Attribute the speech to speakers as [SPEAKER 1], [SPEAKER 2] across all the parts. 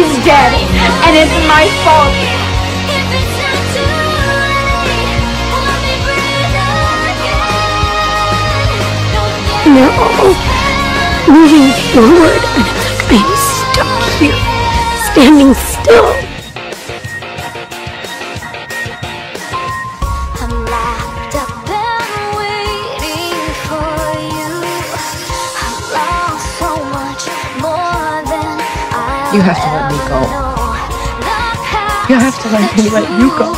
[SPEAKER 1] He's dead, and it's my fault.
[SPEAKER 2] we're all Moving forward, and I'm stuck here, standing still.
[SPEAKER 3] You
[SPEAKER 4] have to you have to let me let you go.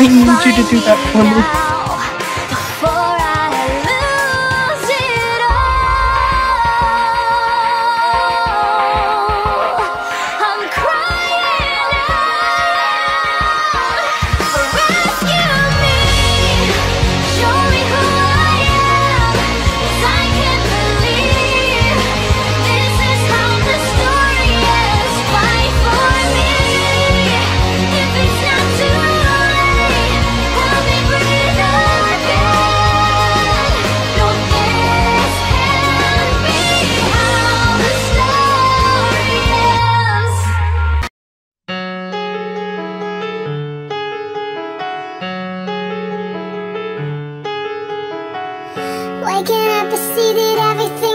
[SPEAKER 4] I need you to do that for me.
[SPEAKER 3] Waking up, I see that everything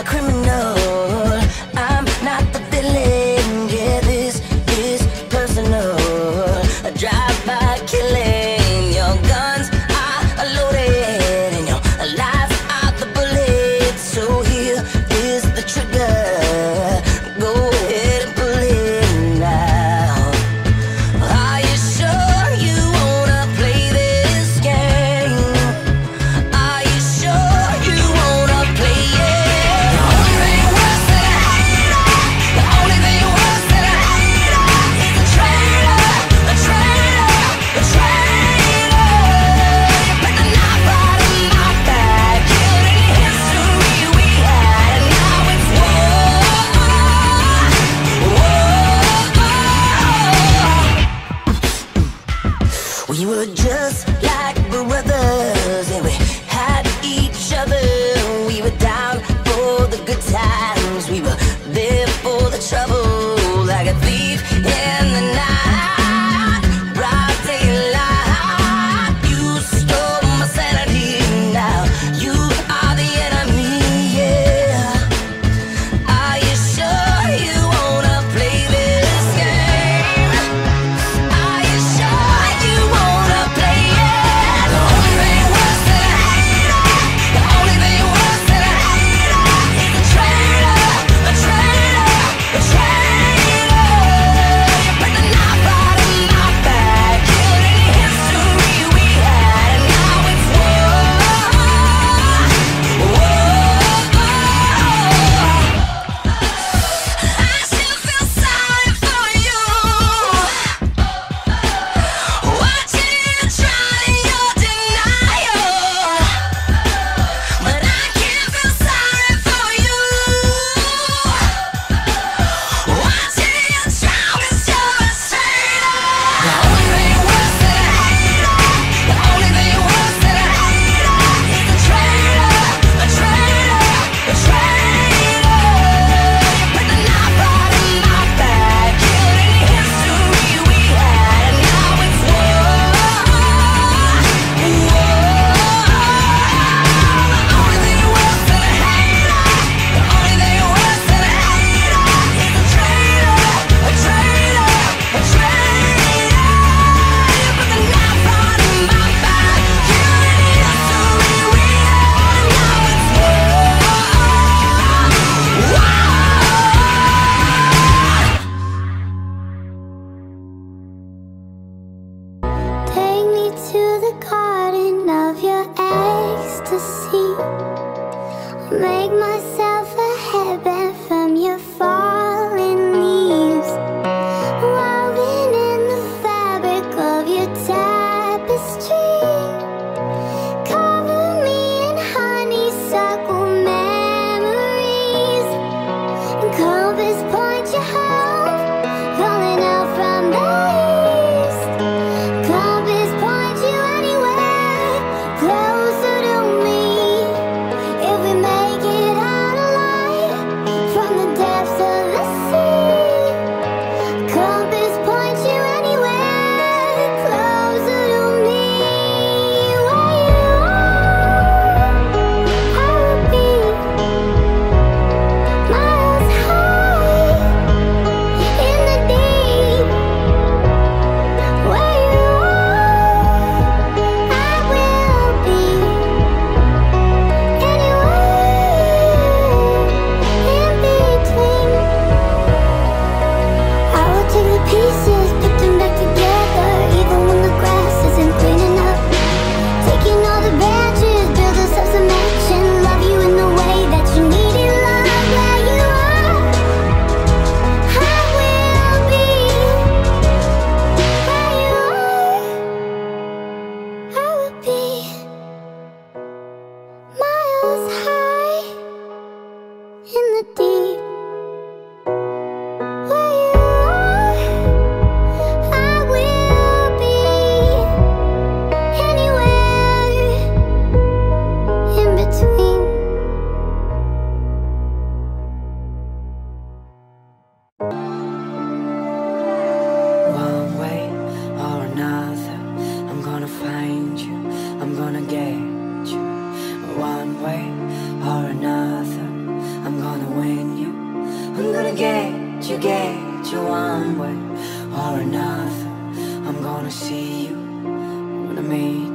[SPEAKER 3] a
[SPEAKER 5] criminal just you get you one way or another, I'm gonna see you. When I meet